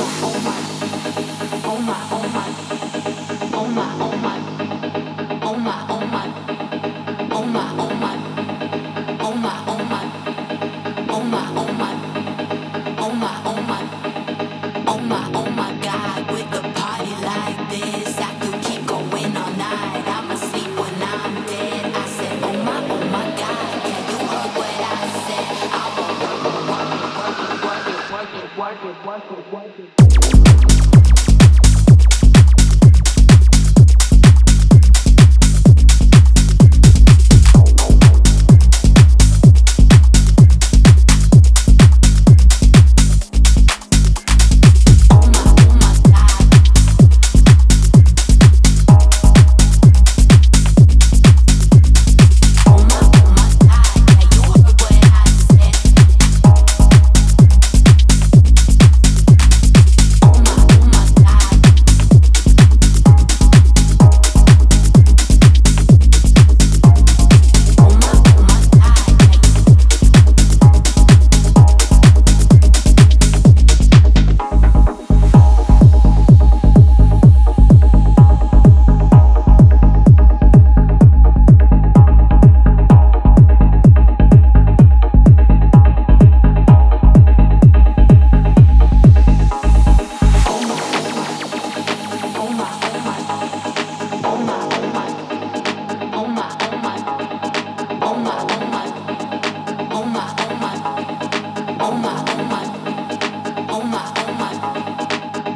the. wife, wife, wife, wife.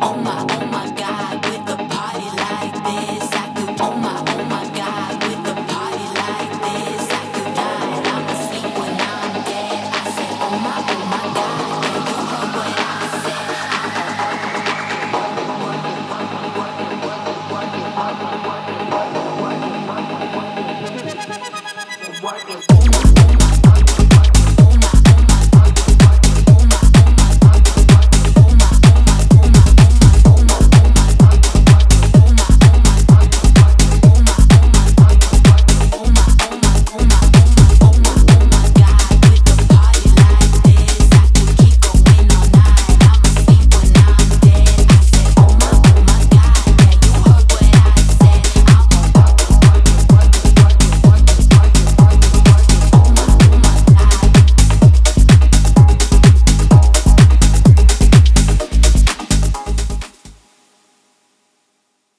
oh my, oh my God.